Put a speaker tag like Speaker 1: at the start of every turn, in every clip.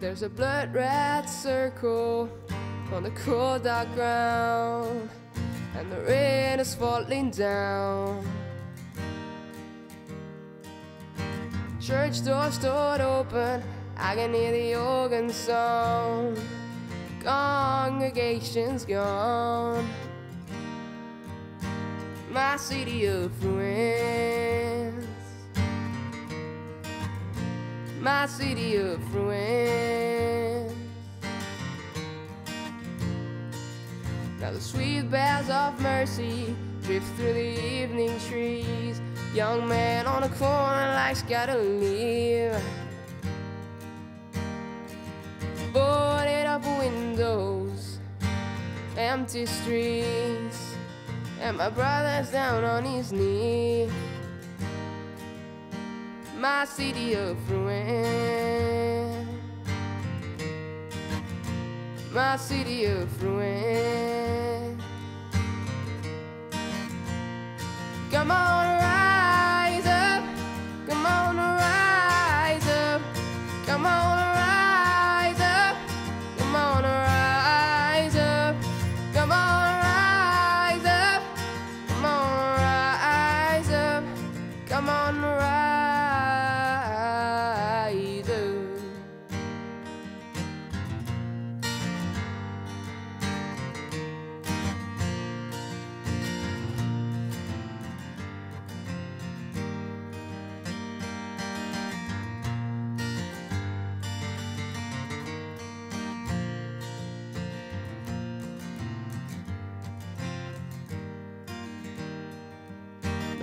Speaker 1: There's a blood red circle on the cold dark ground, and the rain is falling down. Church doors stood open, I can hear the organ sound. Congregation's gone. My city of ruins. My city of ruins. Now the sweet bells of mercy drift through the evening trees. Young man on a corner life's gotta leave. Boarded up windows, empty streets, and my brother's down on his knee. My city of ruin, my city of ruin. Come on,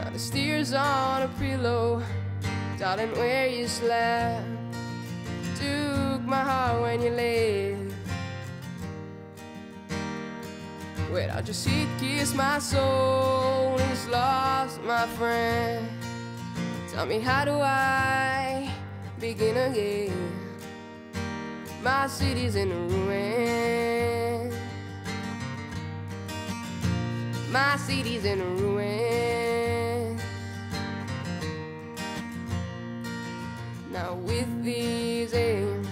Speaker 1: Now the steers on a pillow, darling, where you slept. Took my heart when you left. Without your sweet kiss, my soul is lost, my friend. Tell me, how do I begin again? My city's in ruin. My city's in ruin. Now with these aims,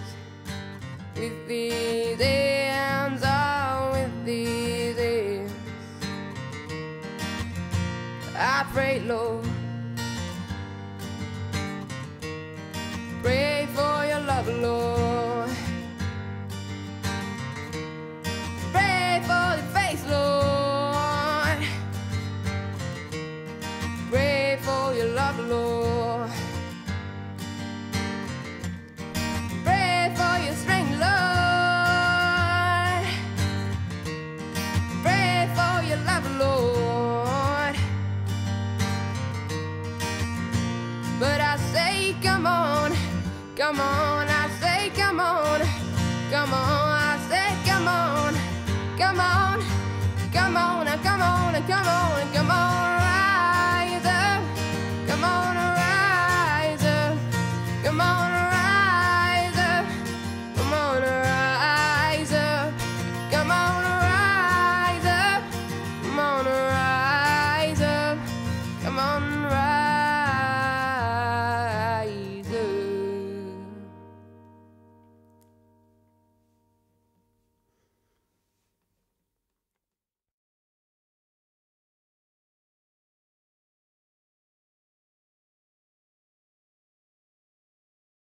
Speaker 1: with these aims, oh, ah, with these aims, I pray, Lord, pray for your love, Lord. Pray for the face, Lord. Pray for your love, Lord. Come on, come on. I say, come on, come on. I say, come on, come on, come on, and come on, come on.